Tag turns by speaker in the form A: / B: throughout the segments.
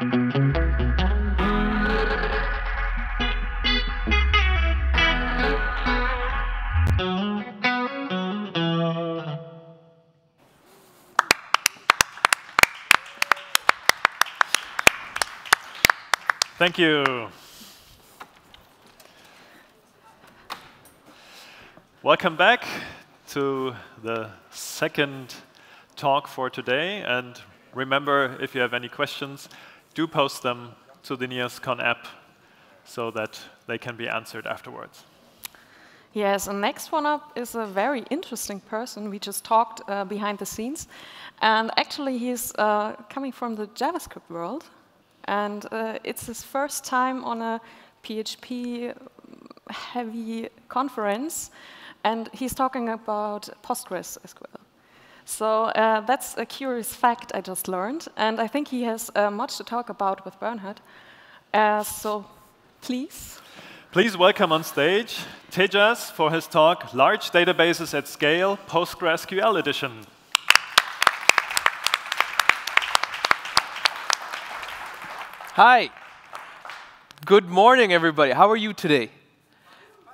A: Thank you. Welcome back to the second talk for today. And remember, if you have any questions, do post them to the NeosCon app so that they can be answered afterwards.
B: Yes, and next one up is a very interesting person. We just talked uh, behind the scenes. And actually, he's uh, coming from the JavaScript world. And uh, it's his first time on a PHP heavy conference. And he's talking about PostgreSQL. So uh, that's a curious fact I just learned. And I think he has uh, much to talk about with Bernhard. Uh, so please.
A: Please welcome on stage Tejas for his talk, Large Databases at Scale, PostgreSQL Edition.
C: Hi. Good morning, everybody. How are you today?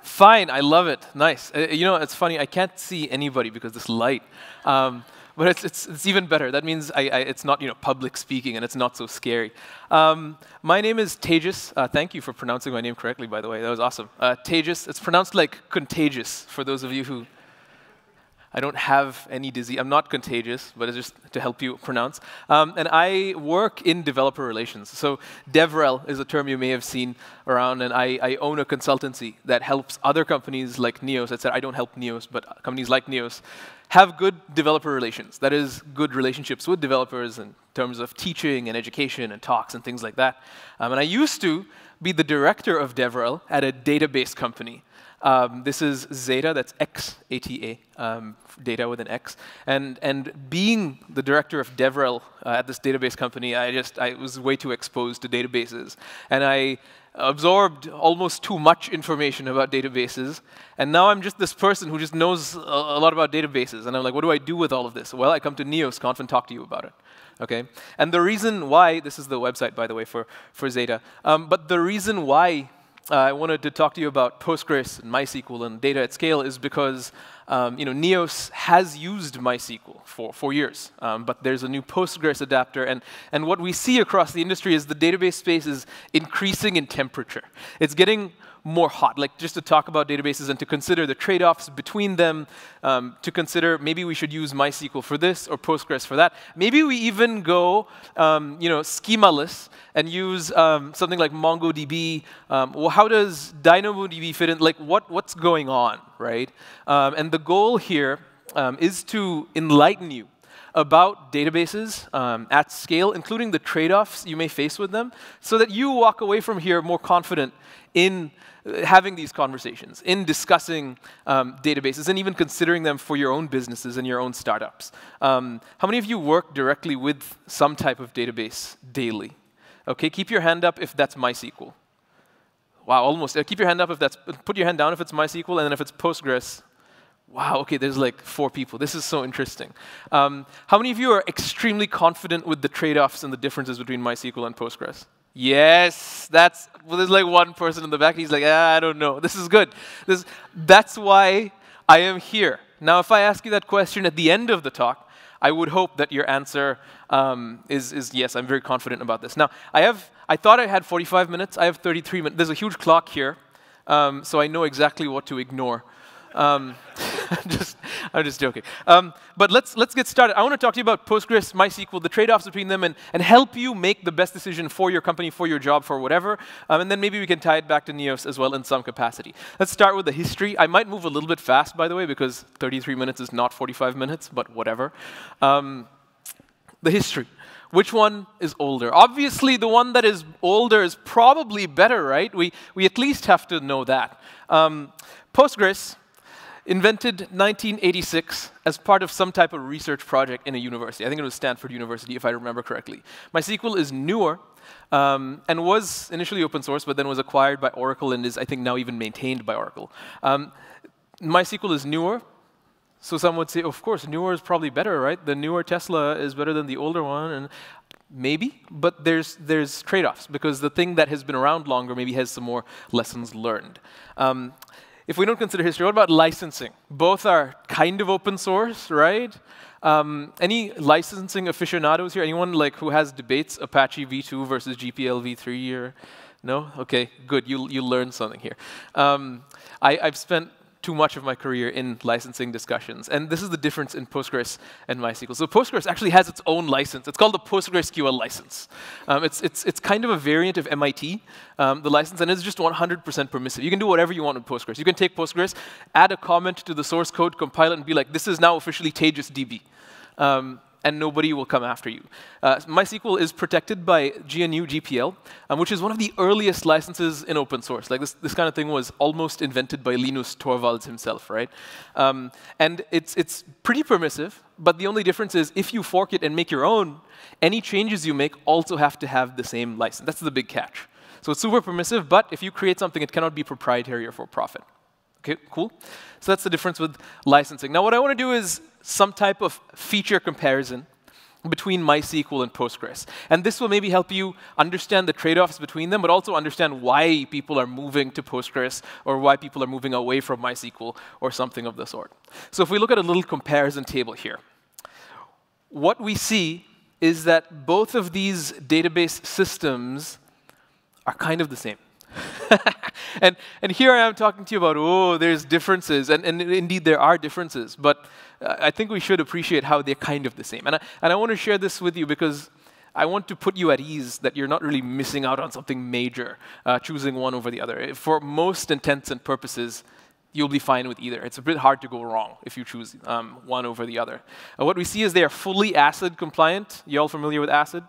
C: Fine, I love it. Nice. Uh, you know, it's funny, I can't see anybody because this light. Um, but it's, it's, it's, even better. That means I, I, it's not you know, public speaking and it's not so scary. Um, my name is Tejas. Uh, thank you for pronouncing my name correctly, by the way. That was awesome. Uh, Tejas, it's pronounced like contagious for those of you who I don't have any disease. I'm not contagious, but it's just to help you pronounce. Um, and I work in developer relations. So DevRel is a term you may have seen around, and I, I own a consultancy that helps other companies like Neos. I said I don't help Neos, but companies like Neos have good developer relations. That is, good relationships with developers in terms of teaching and education and talks and things like that. Um, and I used to be the director of DevRel at a database company. Um, this is Xata, that's X, A-T-A, um, data with an X. And, and being the director of DevRel uh, at this database company, I just, I was way too exposed to databases. And I absorbed almost too much information about databases. And now I'm just this person who just knows a, a lot about databases. And I'm like, what do I do with all of this? Well, I come to NeosConf and talk to you about it. Okay? And the reason why, this is the website, by the way, for, for Xata, um, but the reason why uh, I wanted to talk to you about Postgres and MySQL and data at scale is because um, you know, Neos has used MySQL for, for years, um, but there's a new Postgres adapter, and, and what we see across the industry is the database space is increasing in temperature. It's getting more hot, like just to talk about databases and to consider the trade-offs between them, um, to consider maybe we should use MySQL for this or Postgres for that. Maybe we even go, um, you know, schemaless and use um, something like MongoDB. Um, well, how does DynamoDB fit in? Like, what, what's going on, right? Um, and the goal here um, is to enlighten you about databases um, at scale, including the trade-offs you may face with them, so that you walk away from here more confident in having these conversations, in discussing um, databases, and even considering them for your own businesses and your own startups. Um, how many of you work directly with some type of database daily? Okay, keep your hand up if that's MySQL. Wow, almost. Uh, keep your hand up if that's, put your hand down if it's MySQL, and then if it's Postgres, wow, okay, there's like four people. This is so interesting. Um, how many of you are extremely confident with the trade-offs and the differences between MySQL and Postgres? Yes, that's, well, there's like one person in the back, he's like, ah, I don't know. This is good. This, that's why I am here. Now, if I ask you that question at the end of the talk, I would hope that your answer um, is, is yes, I'm very confident about this. Now, I, have, I thought I had 45 minutes. I have 33 minutes. There's a huge clock here, um, so I know exactly what to ignore. Um, just, I'm just joking. Um, but let's, let's get started. I want to talk to you about Postgres, MySQL, the trade-offs between them, and, and help you make the best decision for your company, for your job, for whatever. Um, and then maybe we can tie it back to Neos as well in some capacity. Let's start with the history. I might move a little bit fast, by the way, because 33 minutes is not 45 minutes, but whatever. Um, the history. Which one is older? Obviously, the one that is older is probably better, right? We, we at least have to know that. Um, Postgres invented 1986 as part of some type of research project in a university. I think it was Stanford University, if I remember correctly. MySQL is newer um, and was initially open source, but then was acquired by Oracle and is, I think, now even maintained by Oracle. Um, MySQL is newer. So some would say, of course, newer is probably better, right? The newer Tesla is better than the older one. And Maybe, but there's, there's trade offs because the thing that has been around longer maybe has some more lessons learned. Um, if we don't consider history, what about licensing? Both are kind of open source, right? Um, any licensing aficionados here? Anyone like who has debates Apache v2 versus GPL v3 or no? Okay, good. You you learned something here. Um, I, I've spent too much of my career in licensing discussions. And this is the difference in Postgres and MySQL. So Postgres actually has its own license. It's called the PostgreSQL license. Um, it's, it's, it's kind of a variant of MIT, um, the license, and it's just 100% permissive. You can do whatever you want with Postgres. You can take Postgres, add a comment to the source code, compile it, and be like, this is now officially Tejas DB. Um, and nobody will come after you. Uh, MySQL is protected by GNU GPL, um, which is one of the earliest licenses in open source. Like this, this kind of thing was almost invented by Linus Torvalds himself, right? Um, and it's, it's pretty permissive, but the only difference is if you fork it and make your own, any changes you make also have to have the same license. That's the big catch. So it's super permissive, but if you create something, it cannot be proprietary or for profit. Okay, cool. So that's the difference with licensing. Now what I want to do is some type of feature comparison between MySQL and Postgres. And this will maybe help you understand the trade-offs between them, but also understand why people are moving to Postgres or why people are moving away from MySQL or something of the sort. So if we look at a little comparison table here, what we see is that both of these database systems are kind of the same. and, and here I am talking to you about, oh, there's differences. And, and indeed, there are differences. But uh, I think we should appreciate how they're kind of the same. And I, and I want to share this with you because I want to put you at ease that you're not really missing out on something major, uh, choosing one over the other. For most intents and purposes, you'll be fine with either. It's a bit hard to go wrong if you choose um, one over the other. Uh, what we see is they are fully ACID compliant. You all familiar with ACID?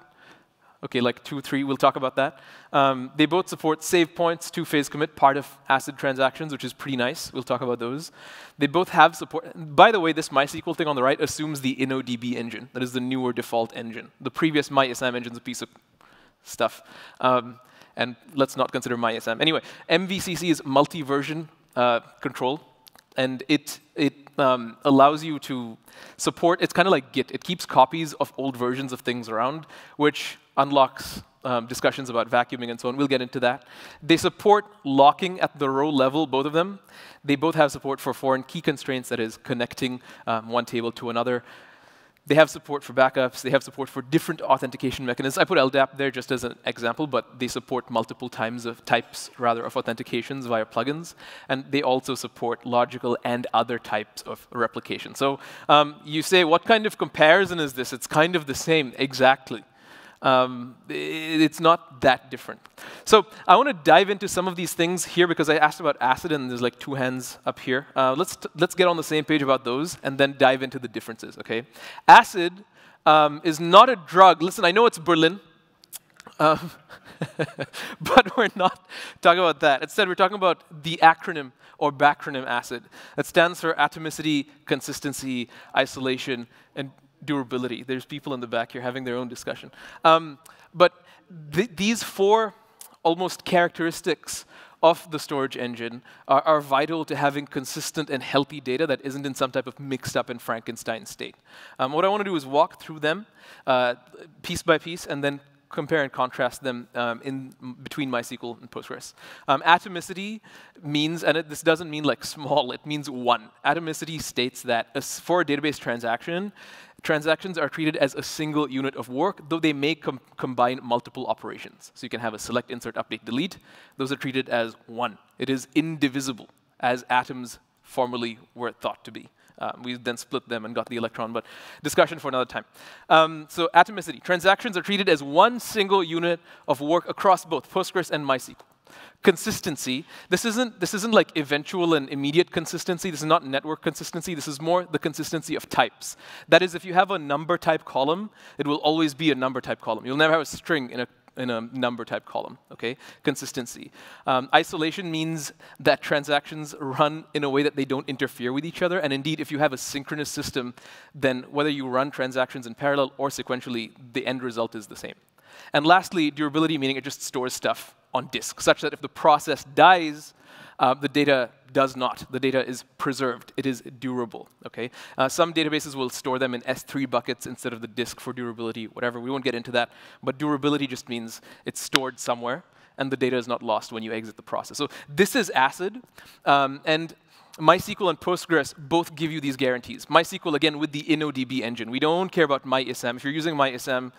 C: Okay, like two, three, we'll talk about that. Um, they both support save points, two-phase commit, part of ACID transactions, which is pretty nice. We'll talk about those. They both have support. By the way, this MySQL thing on the right assumes the InnoDB engine. That is the newer default engine. The previous MyISAM engine is a piece of stuff. Um, and let's not consider MyISAM. Anyway, MVCC is multi-version uh, control and it, it um, allows you to support, it's kind of like Git. It keeps copies of old versions of things around, which unlocks um, discussions about vacuuming and so on. We'll get into that. They support locking at the row level, both of them. They both have support for foreign key constraints, that is, connecting um, one table to another. They have support for backups. They have support for different authentication mechanisms. I put LDAP there just as an example, but they support multiple times of types, rather, of authentications via plugins. And they also support logical and other types of replication. So um, you say, what kind of comparison is this? It's kind of the same, exactly. Um, it's not that different. So I want to dive into some of these things here because I asked about acid and there's like two hands up here. Uh, let's, let's get on the same page about those and then dive into the differences, okay? Acid um, is not a drug. Listen, I know it's Berlin, um, but we're not talking about that. Instead, we're talking about the acronym or backronym acid that stands for atomicity, consistency, isolation, and durability. There's people in the back here having their own discussion. Um, but th these four almost characteristics of the storage engine are, are, vital to having consistent and healthy data that isn't in some type of mixed up and Frankenstein state. Um, what I want to do is walk through them uh, piece by piece and then compare and contrast them um, in between MySQL and Postgres. Um, atomicity means, and it, this doesn't mean like small, it means one. Atomicity states that for a database transaction, transactions are treated as a single unit of work, though they may com combine multiple operations. So you can have a select, insert, update, delete. Those are treated as one. It is indivisible, as atoms formerly were thought to be. Uh, we then split them and got the electron, but discussion for another time. Um, so atomicity. Transactions are treated as one single unit of work across both Postgres and MySQL. Consistency. This isn't, this isn't like eventual and immediate consistency. This is not network consistency. This is more the consistency of types. That is, if you have a number type column, it will always be a number type column. You'll never have a string in a in a number type column, okay? Consistency. Um, isolation means that transactions run in a way that they don't interfere with each other. And indeed, if you have a synchronous system, then whether you run transactions in parallel or sequentially, the end result is the same. And lastly, durability, meaning it just stores stuff on disk, such that if the process dies, Uh, the data does not. The data is preserved. It is durable. Okay. Uh, some databases will store them in S3 buckets instead of the disk for durability. Whatever. We won't get into that. But durability just means it's stored somewhere, and the data is not lost when you exit the process. So this is ACID, um, and MySQL and Postgres both give you these guarantees. MySQL, again, with the InnoDB engine. We don't care about MyISAM. If you're using MyISAM,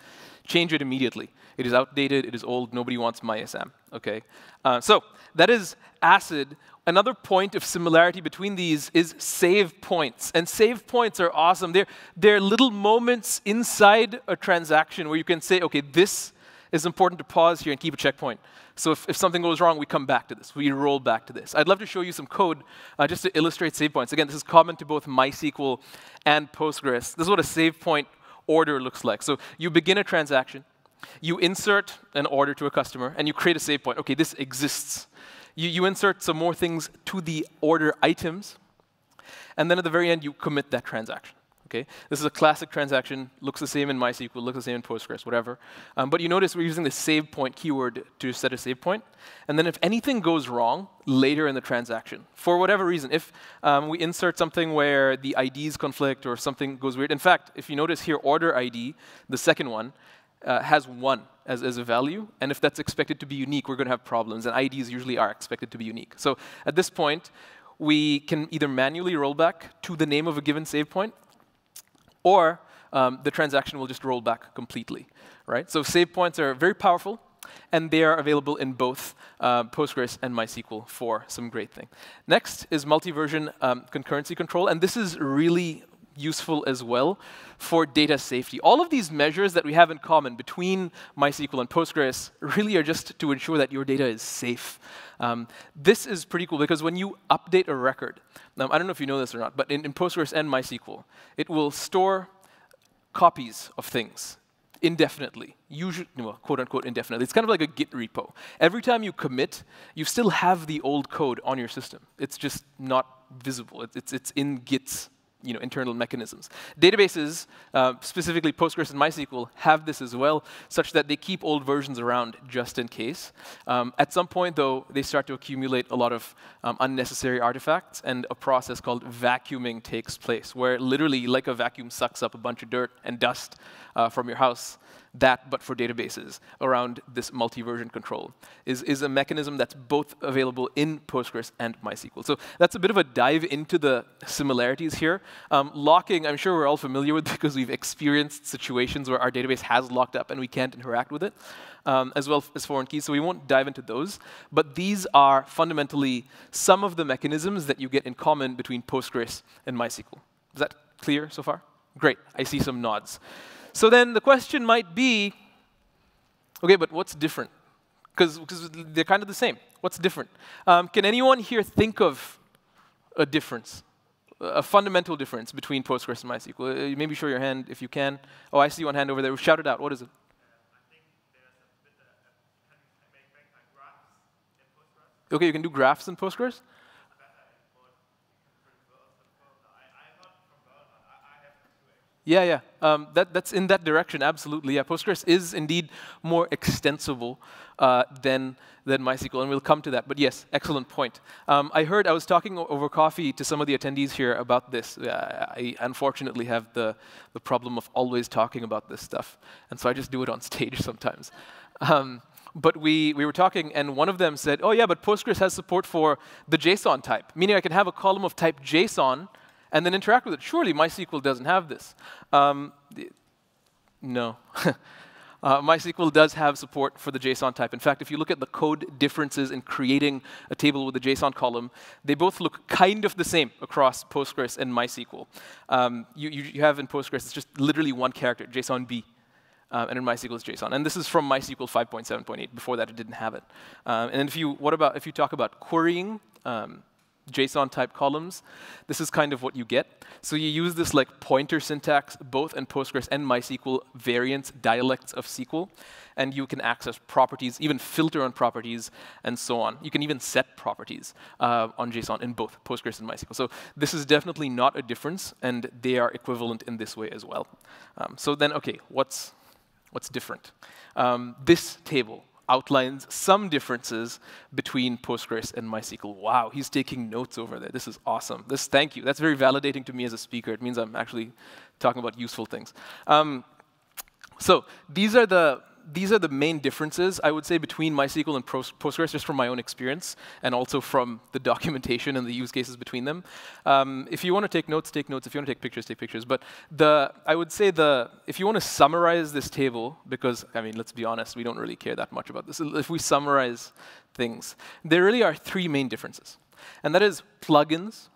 C: change it immediately. It is outdated. It is old. Nobody wants MyISAM. Okay? Uh, so that is ACID. Another point of similarity between these is save points. And save points are awesome. They're, they're little moments inside a transaction where you can say, OK, this is important to pause here and keep a checkpoint. So if, if something goes wrong, we come back to this. We roll back to this. I'd love to show you some code uh, just to illustrate save points. Again, this is common to both MySQL and Postgres. This is what a save point order looks like. So you begin a transaction, you insert an order to a customer, and you create a save point. OK, this exists. You, you insert some more things to the order items, and then at the very end, you commit that transaction. Okay? This is a classic transaction, looks the same in MySQL, looks the same in Postgres, whatever. Um, but you notice we're using the save point keyword to set a save point. And then if anything goes wrong later in the transaction, for whatever reason, if um, we insert something where the IDs conflict or something goes weird, in fact, if you notice here, order ID, the second one, uh, has one as, as a value. And if that's expected to be unique, we're going to have problems. And IDs usually are expected to be unique. So at this point, we can either manually roll back to the name of a given save point, or um, the transaction will just roll back completely, right? So save points are very powerful, and they are available in both uh, Postgres and MySQL for some great thing. Next is multi-version um, concurrency control, and this is really useful as well for data safety. All of these measures that we have in common between MySQL and Postgres really are just to ensure that your data is safe. Um, this is pretty cool because when you update a record, I don't know if you know this or not, but in, in Postgres and MySQL, it will store copies of things indefinitely, usually, well, quote unquote indefinitely. It's kind of like a Git repo. Every time you commit, you still have the old code on your system. It's just not visible. It's, it's, it's in Git's you know, internal mechanisms. Databases, uh, specifically Postgres and MySQL, have this as well, such that they keep old versions around just in case. Um, at some point, though, they start to accumulate a lot of um, unnecessary artifacts, and a process called vacuuming takes place, where literally, like a vacuum sucks up a bunch of dirt and dust uh, from your house, that, but for databases, around this multi-version control, is, is a mechanism that's both available in Postgres and MySQL. So that's a bit of a dive into the similarities here. Um, locking, I'm sure we're all familiar with because we've experienced situations where our database has locked up and we can't interact with it, um, as well as foreign keys, so we won't dive into those. But these are fundamentally some of the mechanisms that you get in common between Postgres and MySQL. Is that clear so far? Great, I see some nods. So then the question might be, okay, but what's different? Because they're kind of the same. What's different? Um, can anyone here think of a difference, a fundamental difference between Postgres and MySQL? Uh, maybe show your hand if you can. Oh, I see one hand over there. Shout it out. What is it? Okay, you can do graphs in Postgres? Yeah, yeah. Um, that, that's in that direction, absolutely. Yeah, Postgres is indeed more extensible uh, than, than MySQL, and we'll come to that. But yes, excellent point. Um, I heard, I was talking over coffee to some of the attendees here about this. Uh, I unfortunately have the, the problem of always talking about this stuff, and so I just do it on stage sometimes. Um, but we, we were talking, and one of them said, oh yeah, but Postgres has support for the JSON type, meaning I can have a column of type JSON and then interact with it. Surely MySQL doesn't have this. Um, no. uh, MySQL does have support for the JSON type. In fact, if you look at the code differences in creating a table with a JSON column, they both look kind of the same across Postgres and MySQL. Um, you, you, have in Postgres, it's just literally one character, JSON B. Uh, and in MySQL it's JSON. And this is from MySQL 5.7.8. Before that, it didn't have it. Um, and if you, what about if you talk about querying, um, JSON type columns, this is kind of what you get. So you use this like pointer syntax both in Postgres and MySQL variants, dialects of SQL, and you can access properties, even filter on properties, and so on. You can even set properties uh, on JSON in both Postgres and MySQL. So this is definitely not a difference, and they are equivalent in this way as well. Um, so then, okay, what's, what's different? Um, this table outlines some differences between Postgres and MySQL. Wow, he's taking notes over there. This is awesome. This, thank you. That's very validating to me as a speaker. It means I'm actually talking about useful things. Um, so these are the these are the main differences, I would say, between MySQL and Postgres, just from my own experience, and also from the documentation and the use cases between them. Um, if you want to take notes, take notes. If you want to take pictures, take pictures. But the, I would say the, if you want to summarize this table, because, I mean, let's be honest, we don't really care that much about this. If we summarize things, there really are three main differences. And that is plugins,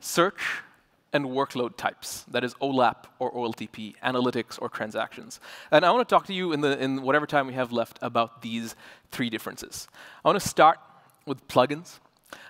C: search, and workload types, that is OLAP or OLTP, analytics or transactions. And I want to talk to you in, the, in whatever time we have left about these three differences. I want to start with plugins.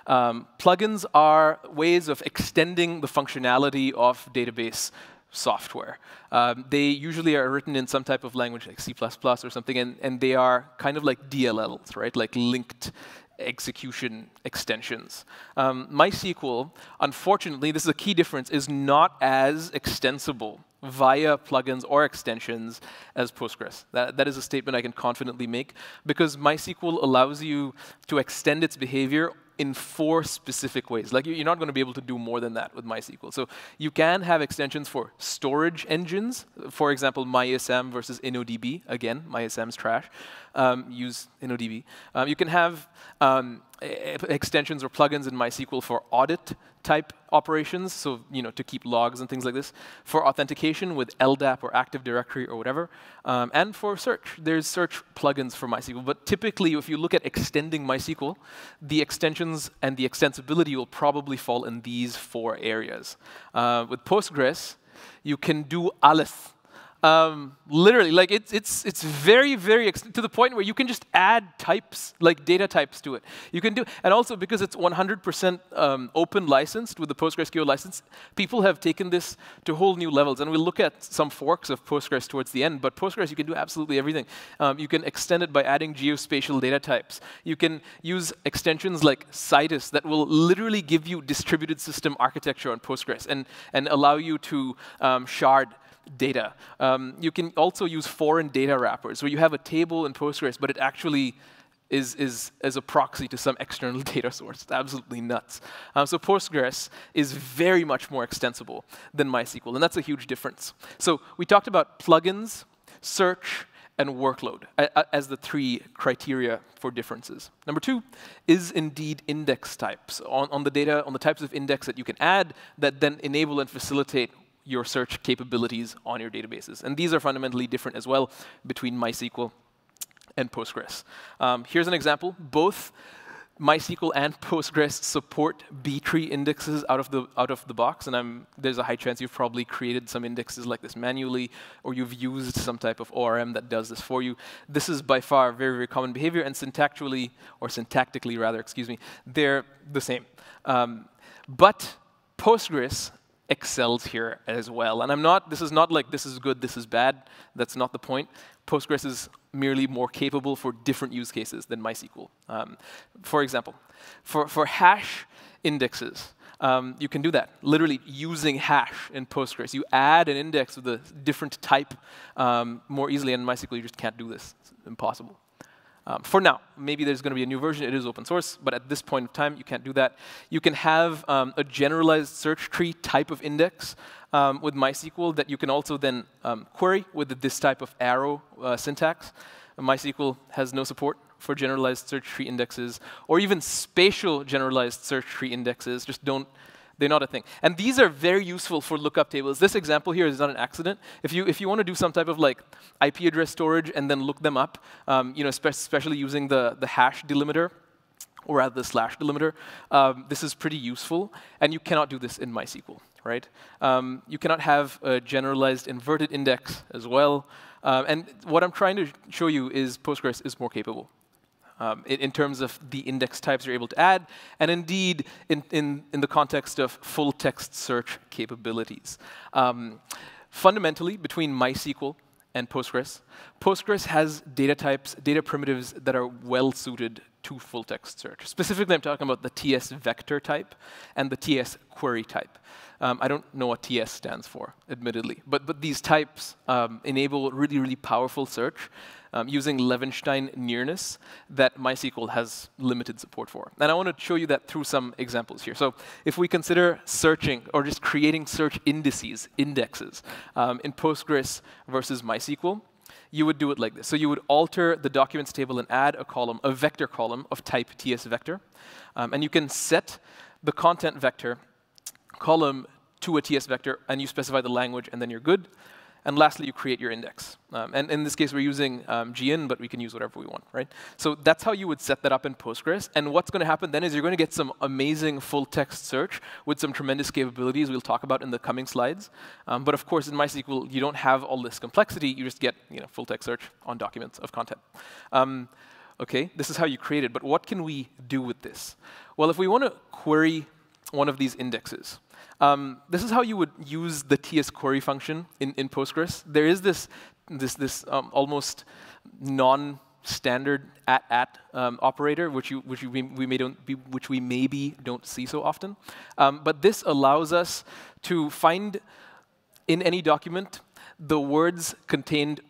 C: Um, plugins are ways of extending the functionality of database software. Um, they usually are written in some type of language like C++ or something, and, and they are kind of like DLLs, right? Like linked execution extensions. Um, MySQL, unfortunately, this is a key difference, is not as extensible via plugins or extensions as Postgres. That, that is a statement I can confidently make because MySQL allows you to extend its behavior in four specific ways. Like you're not going to be able to do more than that with MySQL. So you can have extensions for storage engines. For example, MyISAM versus InnoDB. Again, MyISAM's trash. Um, use InnoDB. Um, you can have um, extensions or plugins in MySQL for audit type operations, so you know to keep logs and things like this, for authentication with LDAP or Active Directory or whatever, um, and for search. There's search plugins for MySQL, but typically if you look at extending MySQL, the extensions and the extensibility will probably fall in these four areas. Uh, with Postgres, you can do Aleph um, literally, like it's, it's, it's very, very, to the point where you can just add types, like data types to it. You can do, and also because it's 100% um, open licensed with the PostgreSQL license, people have taken this to whole new levels. And we'll look at some forks of Postgres towards the end, but Postgres, you can do absolutely everything. Um, you can extend it by adding geospatial data types. You can use extensions like Citus that will literally give you distributed system architecture on Postgres and, and allow you to um, shard data. Um, you can also use foreign data wrappers, where you have a table in Postgres, but it actually is, is as a proxy to some external data source. It's absolutely nuts. Um, so Postgres is very much more extensible than MySQL, and that's a huge difference. So we talked about plugins, search, and workload as the three criteria for differences. Number two is indeed index types on, on the data, on the types of index that you can add that then enable and facilitate your search capabilities on your databases. And these are fundamentally different as well between MySQL and Postgres. Um, here's an example. Both MySQL and Postgres support B-tree indexes out of the out of the box, and I'm, there's a high chance you've probably created some indexes like this manually, or you've used some type of ORM that does this for you. This is by far very very common behavior, and syntactically or syntactically rather, excuse me, they're the same. Um, but Postgres excels here as well. And I'm not, this is not like this is good, this is bad. That's not the point. Postgres is merely more capable for different use cases than MySQL. Um, for example, for, for hash indexes, um, you can do that, literally using hash in Postgres. You add an index with a different type um, more easily, and in MySQL you just can't do this. It's impossible. Um, for now, maybe there's going to be a new version. It is open source, but at this point in time, you can't do that. You can have um, a generalized search tree type of index um, with MySQL that you can also then um, query with this type of arrow uh, syntax. MySQL has no support for generalized search tree indexes, or even spatial generalized search tree indexes. Just don't they're not a thing. And these are very useful for lookup tables. This example here is not an accident. If you, if you want to do some type of like IP address storage and then look them up, um, you know, spe especially using the, the hash delimiter, or rather the slash delimiter, um, this is pretty useful. And you cannot do this in MySQL, right? Um, you cannot have a generalized inverted index as well. Uh, and what I'm trying to show you is Postgres is more capable um, in, in, terms of the index types you're able to add, and indeed in, in, in the context of full text search capabilities. Um, fundamentally, between MySQL and Postgres, Postgres has data types, data primitives that are well suited to full text search. Specifically, I'm talking about the TS vector type and the TS query type. Um, I don't know what TS stands for, admittedly. But, but these types um, enable really, really powerful search um, using Levenshtein nearness that MySQL has limited support for. And I want to show you that through some examples here. So if we consider searching or just creating search indices, indexes, um, in Postgres versus MySQL, you would do it like this. So you would alter the documents table and add a column, a vector column of type TS vector. Um, and you can set the content vector column to a TS vector, and you specify the language, and then you're good. And lastly, you create your index. Um, and in this case, we're using um, gin, but we can use whatever we want, right? So that's how you would set that up in Postgres. And what's going to happen then is you're going to get some amazing full-text search with some tremendous capabilities we'll talk about in the coming slides. Um, but of course, in MySQL, you don't have all this complexity. You just get you know, full-text search on documents of content. Um, okay, this is how you create it. But what can we do with this? Well, if we want to query one of these indexes, um, this is how you would use the TS query function in, in Postgres. There is this, this, this um, almost non-standard at at um, operator, which you which we, we may don't be, which we maybe don't see so often. Um, but this allows us to find in any document the words contained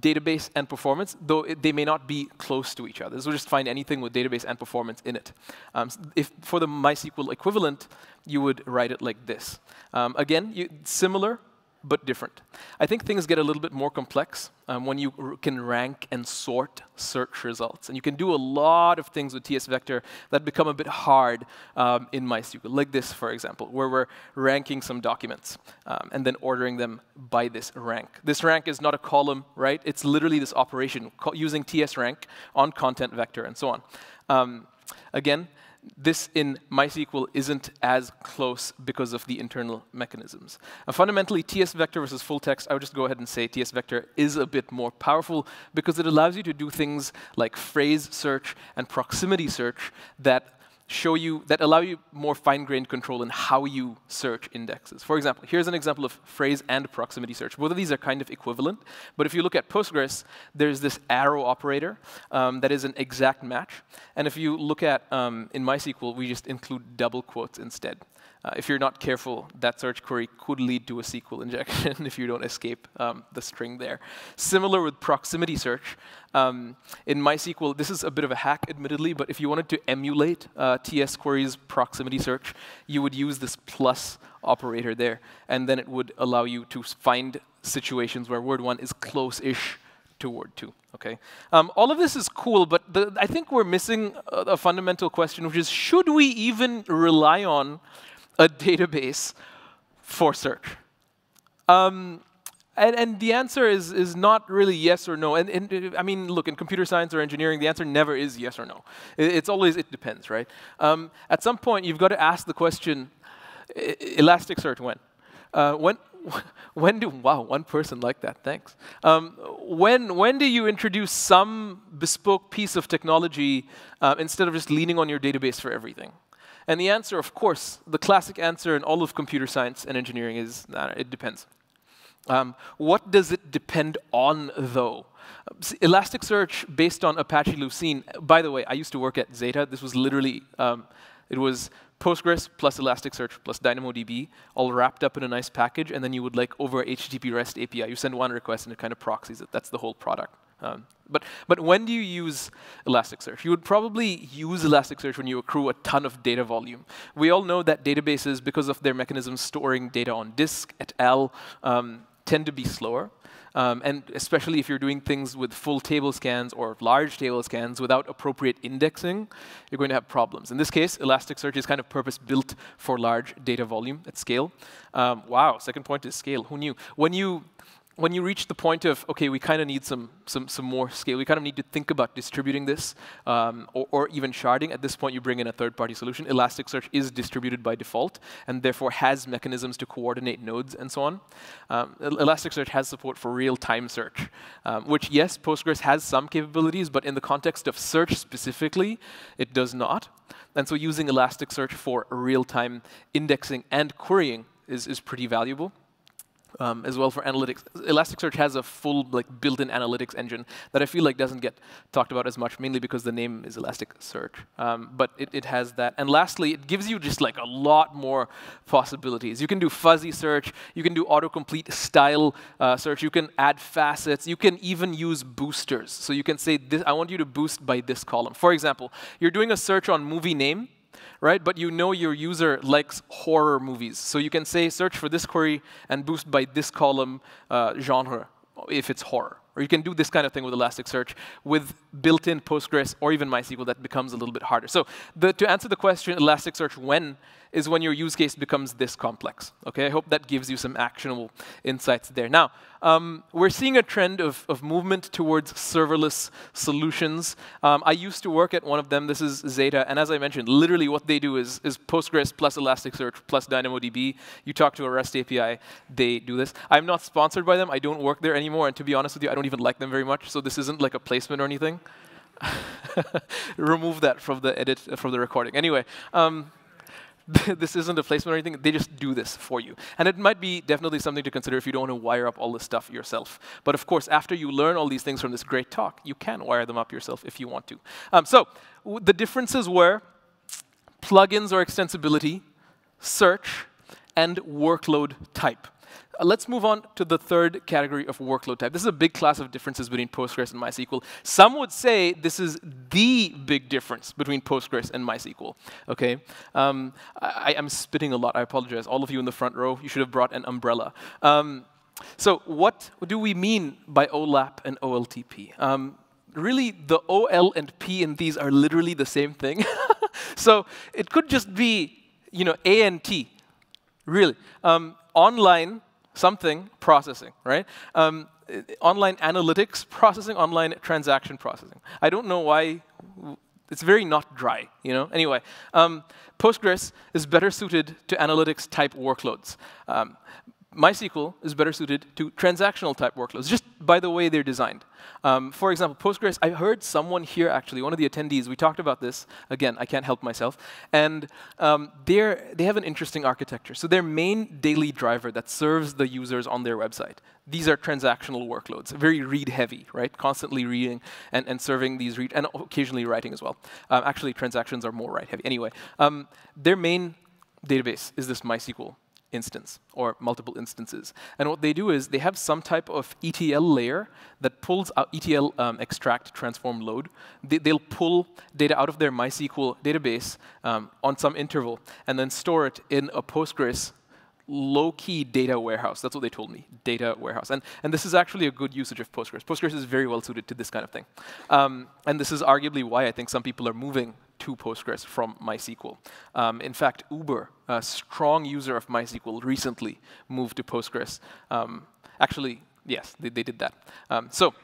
C: database and performance, though it, they may not be close to each other. So just find anything with database and performance in it. Um, if for the MySQL equivalent, you would write it like this. Um, again, you, similar, but different. I think things get a little bit more complex um, when you can rank and sort search results. And you can do a lot of things with TS Vector that become a bit hard um, in MySQL, like this, for example, where we're ranking some documents um, and then ordering them by this rank. This rank is not a column, right? It's literally this operation using TS rank on content vector and so on. Um, again, this in MySQL isn't as close because of the internal mechanisms. Uh, fundamentally, TS vector versus full text, I would just go ahead and say TS vector is a bit more powerful because it allows you to do things like phrase search and proximity search that show you, that allow you more fine-grained control in how you search indexes. For example, here's an example of phrase and proximity search. Both of these are kind of equivalent, but if you look at Postgres, there's this arrow operator um, that is an exact match. And if you look at, um, in MySQL, we just include double quotes instead. Uh, if you're not careful, that search query could lead to a SQL injection if you don't escape um, the string there. Similar with proximity search. Um, in MySQL, this is a bit of a hack, admittedly, but if you wanted to emulate uh, TS queries proximity search, you would use this plus operator there, and then it would allow you to find situations where word one is close-ish to word two. Okay, um, all of this is cool, but the, I think we're missing a, a fundamental question, which is: Should we even rely on a database for search? Um, and, and, the answer is, is not really yes or no. And, and, I mean, look, in computer science or engineering, the answer never is yes or no. It, it's always, it depends, right? Um, at some point, you've got to ask the question, Elasticsearch when? Uh, when, when do, wow, one person like that, thanks. Um, when, when do you introduce some bespoke piece of technology uh, instead of just leaning on your database for everything? And the answer, of course, the classic answer in all of computer science and engineering is it depends. Um, what does it depend on, though? Elasticsearch based on Apache Lucene. By the way, I used to work at Xata. This was literally, um, it was Postgres plus Elasticsearch plus DynamoDB all wrapped up in a nice package, and then you would like over HTTP REST API, you send one request and it kind of proxies it. That's the whole product. Um, but, but when do you use Elasticsearch? You would probably use Elasticsearch when you accrue a ton of data volume. We all know that databases, because of their mechanisms storing data on disk et al., um, tend to be slower. Um, and especially if you're doing things with full table scans or large table scans without appropriate indexing, you're going to have problems. In this case, Elasticsearch is kind of purpose-built for large data volume at scale. Um, wow, second point is scale. Who knew? When you when you reach the point of, okay, we kind of need some, some, some more scale, we kind of need to think about distributing this um, or, or, even sharding, at this point you bring in a third-party solution. Elasticsearch is distributed by default and therefore has mechanisms to coordinate nodes and so on. Um, Elasticsearch has support for real-time search, um, which, yes, Postgres has some capabilities, but in the context of search specifically, it does not. And so using Elasticsearch for real-time indexing and querying is, is pretty valuable. Um, as well for analytics. Elasticsearch has a full like built-in analytics engine that I feel like doesn't get talked about as much, mainly because the name is Elasticsearch. Um, but it, it has that. And lastly, it gives you just like a lot more possibilities. You can do fuzzy search. You can do autocomplete style uh, search. You can add facets. You can even use boosters. So you can say, this, I want you to boost by this column. For example, you're doing a search on movie name right? But you know your user likes horror movies. So you can say search for this query and boost by this column uh, genre if it's horror. Or you can do this kind of thing with Elasticsearch with built-in Postgres or even MySQL that becomes a little bit harder. So the, to answer the question, Elasticsearch when is when your use case becomes this complex. Okay, I hope that gives you some actionable insights there. Now, um, we're seeing a trend of, of movement towards serverless solutions. Um, I used to work at one of them. This is Xata, and as I mentioned, literally what they do is, is Postgres plus Elasticsearch plus DynamoDB. You talk to a REST API, they do this. I'm not sponsored by them. I don't work there anymore, and to be honest with you, I don't even like them very much. So this isn't like a placement or anything. Remove that from the edit from the recording. Anyway. Um, this isn't a placement or anything. They just do this for you. And it might be definitely something to consider if you don't want to wire up all this stuff yourself. But of course, after you learn all these things from this great talk, you can wire them up yourself if you want to. Um, so the differences were plugins or extensibility, search, and workload type. Uh, let's move on to the third category of workload type. This is a big class of differences between Postgres and MySQL. Some would say this is the big difference between Postgres and MySQL. Okay, um, I, am spitting a lot. I apologize. All of you in the front row, you should have brought an umbrella. Um, so what do we mean by OLAP and OLTP? Um, really, the OL and P in these are literally the same thing. so it could just be, you know, A and T, really. Um, online something processing, right? Um, online analytics processing, online transaction processing. I don't know why, it's very not dry, you know? Anyway, um, Postgres is better suited to analytics type workloads. Um, MySQL is better suited to transactional type workloads, just by the way they're designed. Um, for example, Postgres, I heard someone here actually, one of the attendees, we talked about this. Again, I can't help myself. And um, they have an interesting architecture. So their main daily driver that serves the users on their website, these are transactional workloads, very read-heavy, right? Constantly reading and, and serving these read, and occasionally writing as well. Um, actually, transactions are more write-heavy. Anyway, um, their main database is this MySQL instance or multiple instances. And what they do is they have some type of ETL layer that pulls out ETL um, extract, transform, load. They, will pull data out of their MySQL database um, on some interval and then store it in a Postgres low-key data warehouse. That's what they told me, data warehouse. And, and this is actually a good usage of Postgres. Postgres is very well suited to this kind of thing. Um, and this is arguably why I think some people are moving to Postgres from MySQL. Um, in fact, Uber, a strong user of MySQL, recently moved to Postgres. Um, actually, yes, they, they did that. Um, so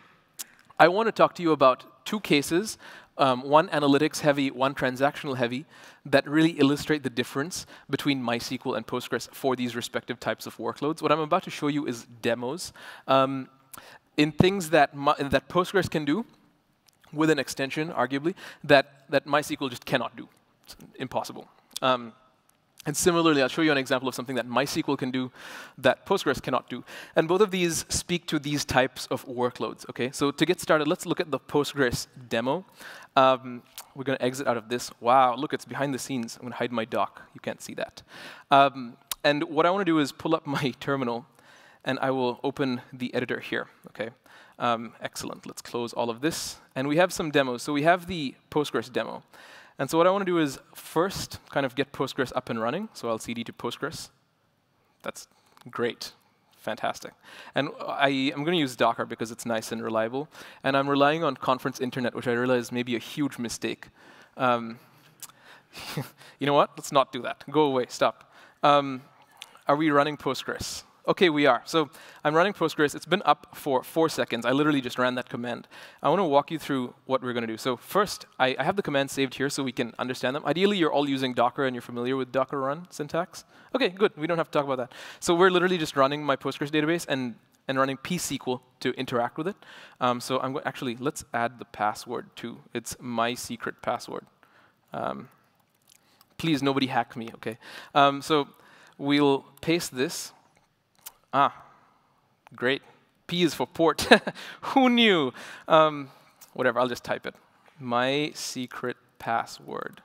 C: I want to talk to you about two cases, um, one analytics heavy, one transactional heavy, that really illustrate the difference between MySQL and Postgres for these respective types of workloads. What I'm about to show you is demos um, in things that, that Postgres can do with an extension, arguably, that, that MySQL just cannot do. It's impossible. Um, and similarly, I'll show you an example of something that MySQL can do that Postgres cannot do. And both of these speak to these types of workloads. Okay, so to get started, let's look at the Postgres demo. Um, we're going to exit out of this. Wow, look, it's behind the scenes. I'm going to hide my doc. You can't see that. Um, and what I want to do is pull up my terminal, and I will open the editor here. Okay. Um, excellent. Let's close all of this. And we have some demos. So we have the Postgres demo. And so what I want to do is first kind of get Postgres up and running. So I'll cd to Postgres. That's great. Fantastic. And I, am going to use Docker because it's nice and reliable. And I'm relying on conference internet, which I realize may be a huge mistake. Um, you know what? Let's not do that. Go away. Stop. Um, are we running Postgres? OK, we are. So I'm running Postgres. It's been up for four seconds. I literally just ran that command. I want to walk you through what we're going to do. So first, I, I, have the commands saved here so we can understand them. Ideally, you're all using Docker and you're familiar with Docker run syntax. OK, good. We don't have to talk about that. So we're literally just running my Postgres database and, and running psql to interact with it. Um, so I'm actually, let's add the password too. It's my secret password. Um, please, nobody hack me, OK? Um, so we'll paste this Ah, Great. P is for port. Who knew? Um, whatever, I'll just type it. My secret password.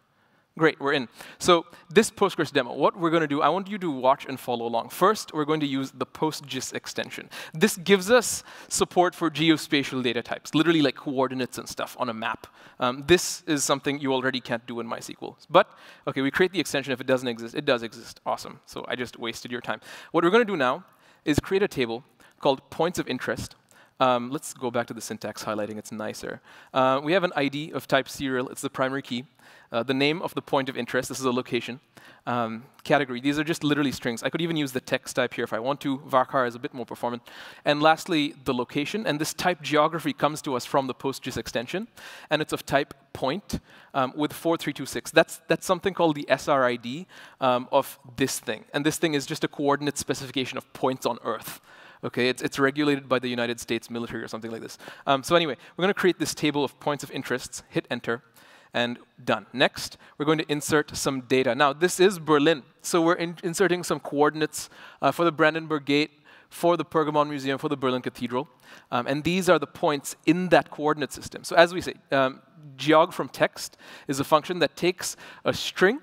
C: Great, we're in. So this Postgres demo, what we're going to do, I want you to watch and follow along. First, we're going to use the PostGIS extension. This gives us support for geospatial data types, literally like coordinates and stuff on a map. Um, this is something you already can't do in MySQL. But, OK, we create the extension. If it doesn't exist, it does exist. Awesome. So I just wasted your time. What we're going to do now is create a table called points of interest. Um, let's go back to the syntax highlighting. It's nicer. Uh, we have an ID of type serial. It's the primary key uh, the name of the point of interest, this is a location, um, category. These are just literally strings. I could even use the text type here if I want to. Varchar is a bit more performant. And lastly, the location. And this type geography comes to us from the PostGIS extension. And it's of type point um, with 4326. That's, that's something called the SRID um, of this thing. And this thing is just a coordinate specification of points on Earth. Okay, it's, it's regulated by the United States military or something like this. Um, so anyway, we're going to create this table of points of interests, hit enter, and done. Next, we're going to insert some data. Now, this is Berlin, so we're in inserting some coordinates uh, for the Brandenburg Gate, for the Pergamon Museum, for the Berlin Cathedral. Um, and these are the points in that coordinate system. So as we say, um, geog from text is a function that takes a string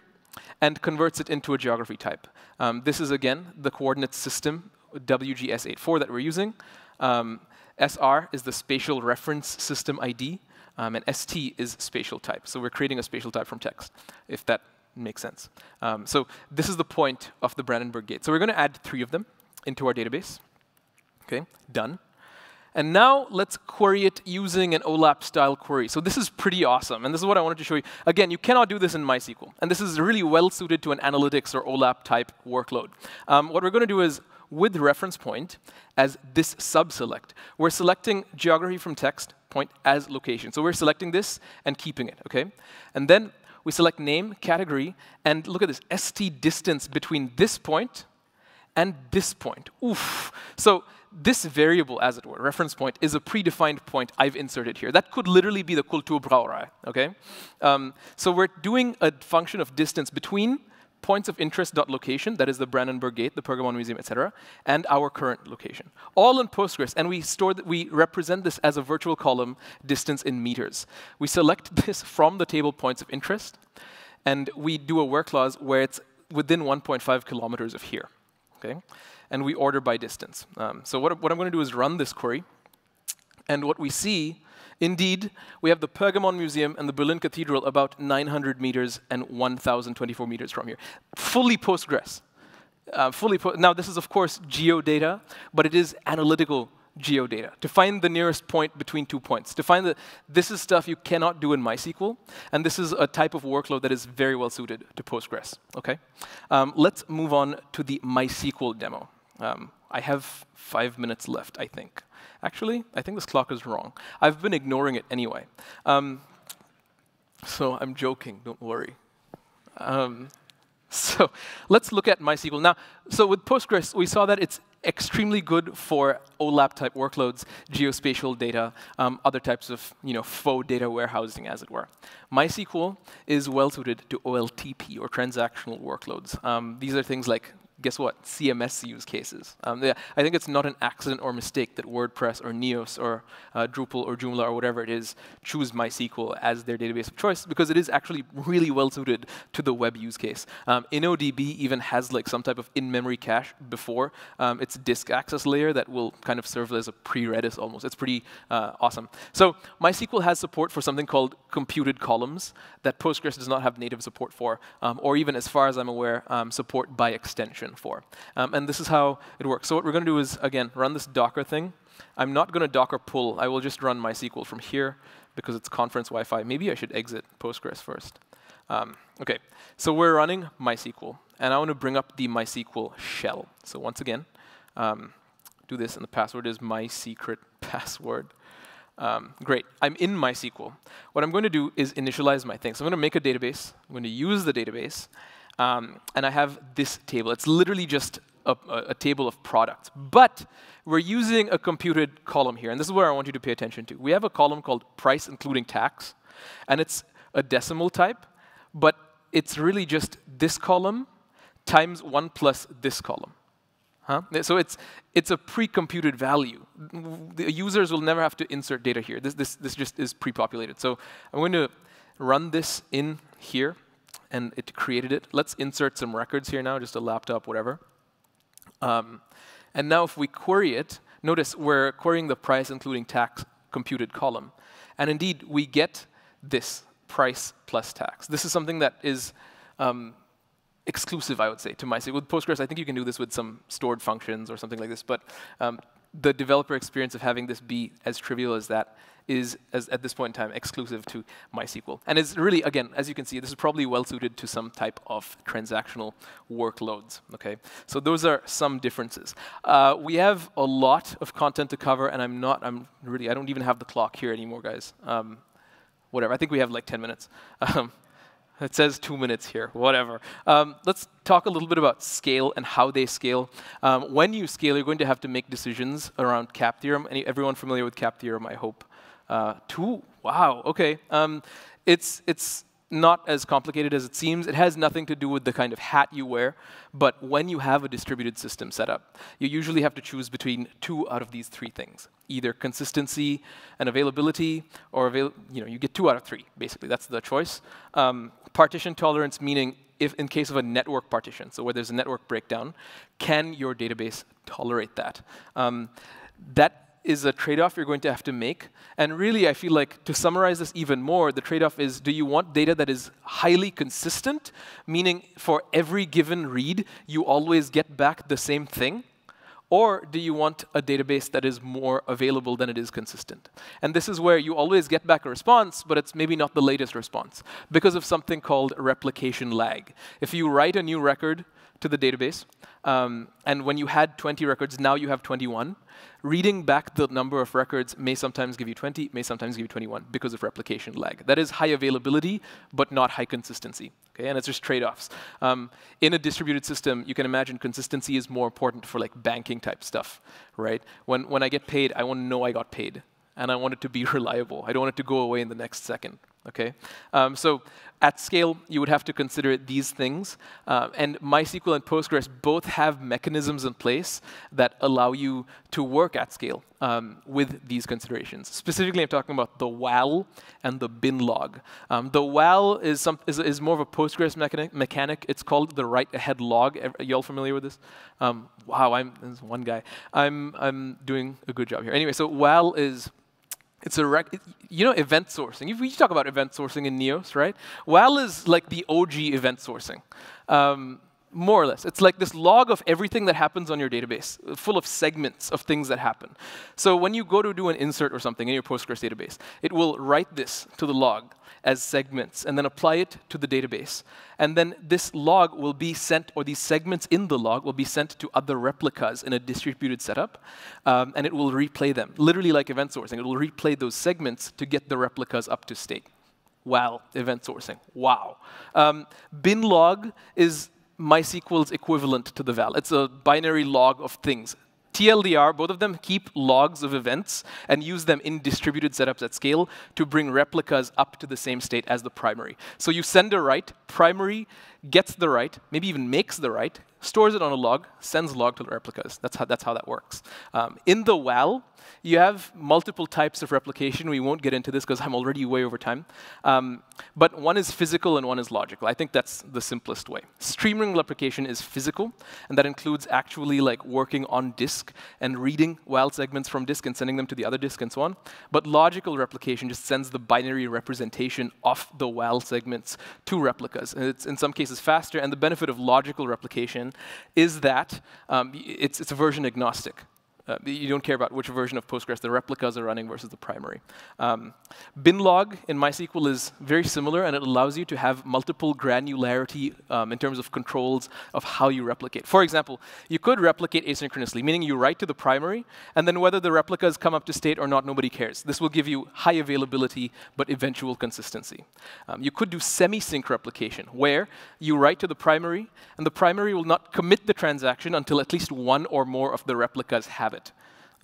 C: and converts it into a geography type. Um, this is, again, the coordinate system, WGS84, that we're using. Um, SR is the spatial reference system ID. Um, and ST is spatial type. So we're creating a spatial type from text, if that makes sense. Um, so this is the point of the Brandenburg gate. So we're going to add three of them into our database. OK, done. And now let's query it using an OLAP-style query. So this is pretty awesome, and this is what I wanted to show you. Again, you cannot do this in MySQL, and this is really well suited to an analytics or OLAP-type workload. Um, what we're going to do is, with reference point as this subselect, we're selecting geography from text point as location. So we're selecting this and keeping it, okay? And then we select name, category, and look at this, st distance between this point and this point. Oof. So this variable, as it were, reference point, is a predefined point I've inserted here. That could literally be the Kulturbrauerei, okay? Um, so we're doing a function of distance between points of interest dot location, that is the Brandenburg Gate, the Pergamon Museum, etc., and our current location. All in Postgres, and we store that we represent this as a virtual column distance in meters. We select this from the table points of interest, and we do a where clause where it's within 1.5 kilometers of here. Okay? And we order by distance. Um, so what, what I'm going to do is run this query, and what we see Indeed, we have the Pergamon Museum and the Berlin Cathedral about 900 meters and 1,024 meters from here. Fully Postgres. Uh, fully po now, this is, of course, geodata, but it is analytical geodata. To find the nearest point between two points. To find the, this is stuff you cannot do in MySQL, and this is a type of workload that is very well suited to Postgres. Okay, um, let's move on to the MySQL demo. Um, I have five minutes left, I think. Actually, I think this clock is wrong. I've been ignoring it anyway. Um, so I'm joking, don't worry. Um, so let's look at MySQL. Now, so with Postgres, we saw that it's extremely good for OLAP-type workloads, geospatial data, um, other types of you know, faux data warehousing, as it were. MySQL is well-suited to OLTP, or transactional workloads. Um, these are things like guess what? CMS use cases. Um, I think it's not an accident or mistake that WordPress or Neos or uh, Drupal or Joomla or whatever it is choose MySQL as their database of choice because it is actually really well suited to the web use case. Um, InnoDB even has like some type of in-memory cache before um, its disk access layer that will kind of serve as a pre-Redis almost. It's pretty uh, awesome. So MySQL has support for something called computed columns that Postgres does not have native support for, um, or even as far as I'm aware, um, support by extension for. Um, and this is how it works. So what we're going to do is, again, run this Docker thing. I'm not going to Docker pull. I will just run MySQL from here because it's conference Wi-Fi. Maybe I should exit Postgres first. Um, OK, so we're running MySQL. And I want to bring up the MySQL shell. So once again, um, do this, and the password is my secret password. Um, great, I'm in MySQL. What I'm going to do is initialize my thing. So I'm going to make a database. I'm going to use the database. Um, and I have this table. It's literally just a, a, table of products. But we're using a computed column here, and this is where I want you to pay attention to. We have a column called price including tax, and it's a decimal type, but it's really just this column times 1 plus this column. Huh? So it's, it's a pre-computed value. The users will never have to insert data here. This, this, this just is pre-populated. So I'm going to run this in here, and it created it. Let's insert some records here now, just a laptop, whatever. Um, and now if we query it, notice we're querying the price including tax computed column. And indeed, we get this price plus tax. This is something that is um, exclusive, I would say, to MySQL. With Postgres, I think you can do this with some stored functions or something like this, but um, the developer experience of having this be as trivial as that is, as, at this point in time, exclusive to MySQL. And it's really, again, as you can see, this is probably well suited to some type of transactional workloads. Okay, so those are some differences. Uh, we have a lot of content to cover, and I'm not, I'm really, I don't even have the clock here anymore, guys. Um, whatever, I think we have like 10 minutes. Um, it says two minutes here, whatever. Um, let's talk a little bit about scale and how they scale. Um, when you scale, you're going to have to make decisions around CAP theorem. Any, everyone familiar with CAP theorem, I hope. Uh, two, wow, okay. Um, it's, it's not as complicated as it seems. It has nothing to do with the kind of hat you wear, but when you have a distributed system set up, you usually have to choose between two out of these three things. Either consistency and availability, or avail you know, you get two out of three, basically. That's the choice. Um, partition tolerance, meaning if in case of a network partition, so where there's a network breakdown, can your database tolerate that? Um, that is a trade-off you're going to have to make. And really, I feel like to summarize this even more, the trade-off is do you want data that is highly consistent, meaning for every given read, you always get back the same thing? Or do you want a database that is more available than it is consistent? And this is where you always get back a response, but it's maybe not the latest response because of something called replication lag. If you write a new record to the database, um, and when you had 20 records, now you have 21, reading back the number of records may sometimes give you 20, may sometimes give you 21 because of replication lag. That is high availability, but not high consistency. Okay, and it's just trade-offs. Um, in a distributed system, you can imagine consistency is more important for like banking type stuff, right? When, when I get paid, I want to know I got paid, and I want it to be reliable. I don't want it to go away in the next second. Okay, um, so at scale, you would have to consider these things. Uh, and MySQL and Postgres both have mechanisms in place that allow you to work at scale um, with these considerations. Specifically, I'm talking about the WAL and the bin log. Um, the WAL is, some, is, is, more of a Postgres mechanic, mechanic. It's called the write ahead log. Are you all familiar with this? Um, wow, I'm this one guy. I'm, I'm doing a good job here. Anyway, so WAL is it's a rec you know event sourcing. You, talk about event sourcing in Neos, right? WAL is like the OG event sourcing. Um, more or less. It's like this log of everything that happens on your database, full of segments of things that happen. So when you go to do an insert or something in your Postgres database, it will write this to the log as segments and then apply it to the database. And then this log will be sent, or these segments in the log will be sent to other replicas in a distributed setup, um, and it will replay them, literally like event sourcing. It will replay those segments to get the replicas up to state. Wow, event sourcing. Wow. Um, bin log is MySQL's equivalent to the WAL. It's a binary log of things. TLDR, both of them keep logs of events and use them in distributed setups at scale to bring replicas up to the same state as the primary. So you send a write, primary gets the write, maybe even makes the write, stores it on a log, sends log to the replicas. That's how, that's how that works. Um, in the WAL, you have multiple types of replication. We won't get into this because I'm already way over time. Um, but one is physical and one is logical. I think that's the simplest way. Streaming replication is physical, and that includes actually like working on disk and reading WAL segments from disk and sending them to the other disk and so on. But logical replication just sends the binary representation of the WAL segments to replicas. And it's in some cases faster, and the benefit of logical replication is that um, it's, it's version agnostic. Uh, you don't care about which version of Postgres the replicas are running versus the primary. Um, binlog in MySQL is very similar, and it allows you to have multiple granularity um, in terms of controls of how you replicate. For example, you could replicate asynchronously, meaning you write to the primary, and then whether the replicas come up to state or not, nobody cares. This will give you high availability, but eventual consistency. Um, you could do semi-sync replication, where you write to the primary, and the primary will not commit the transaction until at least one or more of the replicas have it it.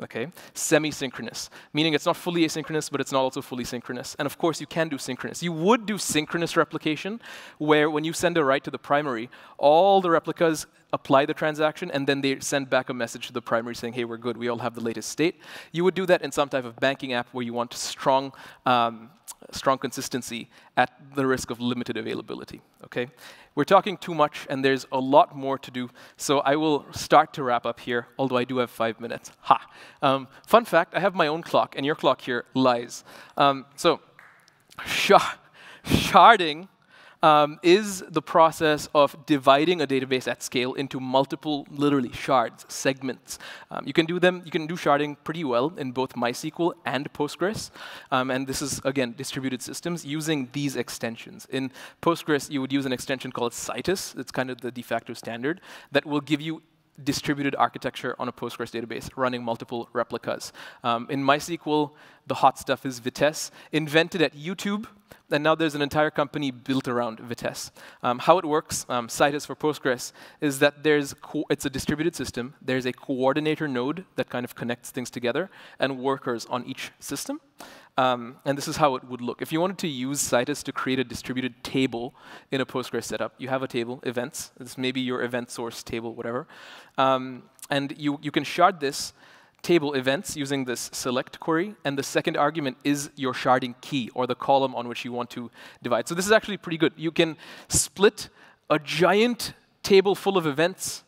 C: Okay, semi-synchronous, meaning it's not fully asynchronous, but it's not also fully synchronous. And of course, you can do synchronous. You would do synchronous replication, where when you send a write to the primary, all the replicas apply the transaction, and then they send back a message to the primary saying, hey, we're good, we all have the latest state. You would do that in some type of banking app where you want strong, um, strong consistency at the risk of limited availability, okay? We're talking too much, and there's a lot more to do, so I will start to wrap up here, although I do have five minutes. Ha! Um, fun fact, I have my own clock, and your clock here lies. Um, so, sharding um, is the process of dividing a database at scale into multiple, literally, shards, segments. Um, you can do them, you can do sharding pretty well in both MySQL and Postgres. Um, and this is, again, distributed systems using these extensions. In Postgres, you would use an extension called Citus. It's kind of the de facto standard that will give you distributed architecture on a Postgres database running multiple replicas. Um, in MySQL, the hot stuff is Vitess, invented at YouTube and now there's an entire company built around Vitess. Um, how it works, um, Citus for Postgres, is that there's it's a distributed system. There's a coordinator node that kind of connects things together, and workers on each system. Um, and this is how it would look. If you wanted to use Citus to create a distributed table in a Postgres setup, you have a table, events. This may be your event source table, whatever. Um, and you, you can shard this table events using this select query, and the second argument is your sharding key, or the column on which you want to divide. So this is actually pretty good. You can split a giant table full of events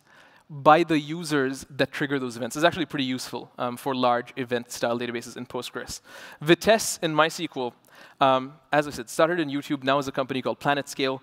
C: by the users that trigger those events. It's actually pretty useful um, for large event-style databases in Postgres. Vitess in MySQL, um, as I said, started in YouTube, now is a company called PlanetScale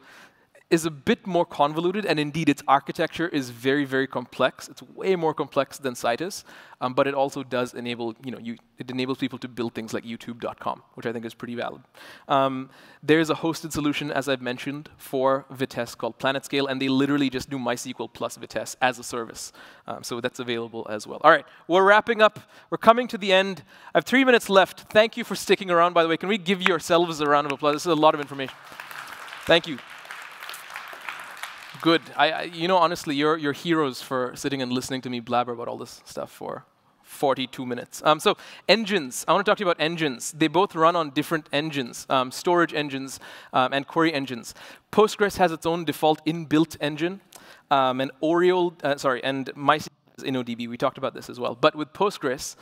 C: is a bit more convoluted, and indeed its architecture is very, very complex. It's way more complex than Citus, um, but it also does enable, you know, you, it enables people to build things like YouTube.com, which I think is pretty valid. Um, there's a hosted solution, as I've mentioned, for Vitess called PlanetScale, and they literally just do MySQL plus Vitess as a service. Um, so that's available as well. All right, we're wrapping up. We're coming to the end. I have three minutes left. Thank you for sticking around, by the way. Can we give yourselves a round of applause? This is a lot of information. Thank you. Good. I, I, you know, honestly, you're, you're heroes for sitting and listening to me blabber about all this stuff for 42 minutes. Um, so engines, I want to talk to you about engines. They both run on different engines, um, storage engines um, and query engines. Postgres has its own default inbuilt engine, um, and Oriole, uh, sorry, and MySQL is InnoDB. We talked about this as well. But with Postgres,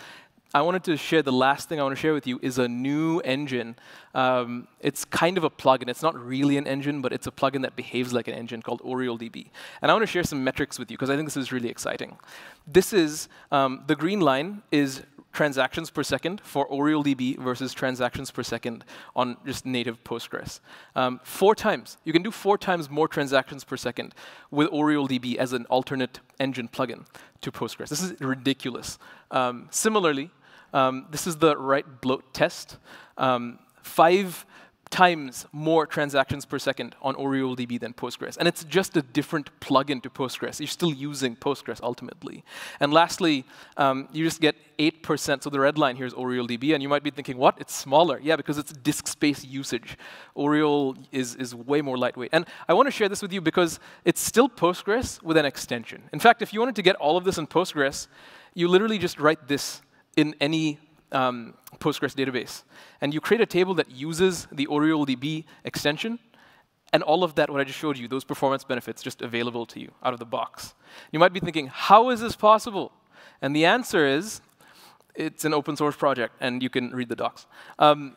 C: I wanted to share the last thing I want to share with you is a new engine. Um, it's kind of a plugin. It's not really an engine, but it's a plugin that behaves like an engine called OrioleDB. And I want to share some metrics with you because I think this is really exciting. This is um, the green line is transactions per second for OrioleDB versus transactions per second on just native Postgres. Um, four times. You can do four times more transactions per second with OrioleDB as an alternate engine plugin to Postgres. This is ridiculous. Um, similarly, um, this is the write bloat test. Um, five times more transactions per second on OrioleDB than Postgres. And it's just a different plugin to Postgres. You're still using Postgres ultimately. And lastly, um, you just get 8%. So the red line here is OrioleDB. And you might be thinking, what? It's smaller. Yeah, because it's disk space usage. Oriole is, is way more lightweight. And I want to share this with you because it's still Postgres with an extension. In fact, if you wanted to get all of this in Postgres, you literally just write this in any um, Postgres database. And you create a table that uses the OrioleDB extension, and all of that, what I just showed you, those performance benefits just available to you out of the box. You might be thinking, how is this possible? And the answer is, it's an open source project, and you can read the docs. Um,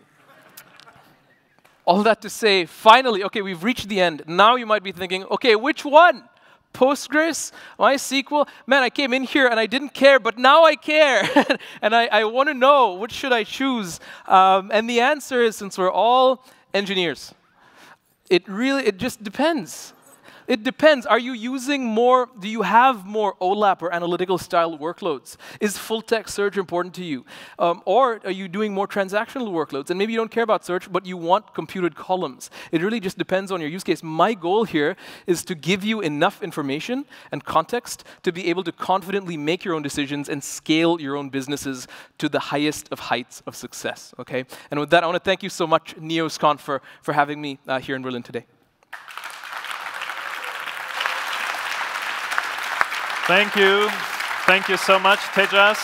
C: all that to say, finally, okay, we've reached the end. Now you might be thinking, okay, which one? Postgres, MySQL. Man, I came in here and I didn't care, but now I care. and I, I want to know which should I choose. Um, and the answer is since we're all engineers, it really, it just depends. It depends. Are you using more, do you have more OLAP or analytical style workloads? Is full text search important to you? Um, or are you doing more transactional workloads? And maybe you don't care about search, but you want computed columns. It really just depends on your use case. My goal here is to give you enough information and context to be able to confidently make your own decisions and scale your own businesses to the highest of heights of success. Okay? And with that, I want to thank you so much, NeosConf, for, for having me uh, here in Berlin today.
A: Thank you. Thank you so much, Tejas.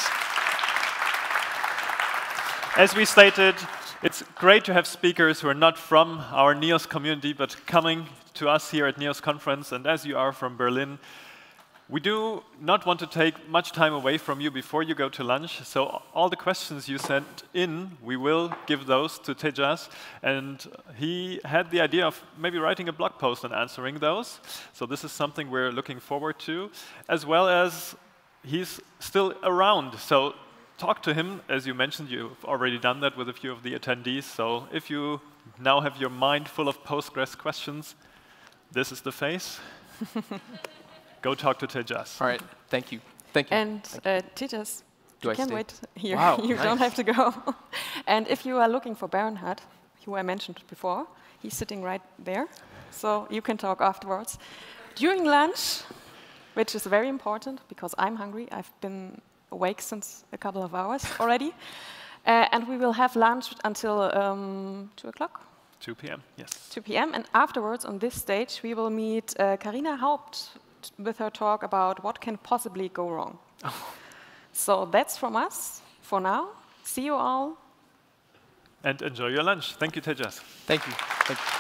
A: As we stated, it's great to have speakers who are not from our NEOS community, but coming to us here at NEOS conference. And as you are from Berlin, We do not want to take much time away from you before you go to lunch, so all the questions you sent in, we will give those to Tejas. And he had the idea of maybe writing a blog post and answering those. So this is something we're looking forward to, as well as he's still around. So talk to him. As you mentioned, you've already done that with a few of the attendees. So if you now have your mind full of Postgres questions, this is the face. Go talk to Tejas.
C: All right. Thank you. Thank you.
B: And
C: Thank
B: uh, Tejas,
C: Do
B: you
C: I
B: can
C: stay?
B: wait here.
C: Wow,
B: you don't have to go. and if you are looking for Bernhard, who I mentioned before, he's sitting right there. So you can talk afterwards. During lunch, which is very important because I'm hungry. I've been awake since a couple of hours already. Uh, and we will have lunch until um, 2 o'clock,
A: 2 p.m. Yes.
B: 2 p.m. And afterwards, on this stage, we will meet uh, Karina Haupt t- with her talk about what can possibly go wrong. so that's from us for now. See you all.
A: And enjoy your lunch. Thank you, Tejas.
C: Thank you. Thank you.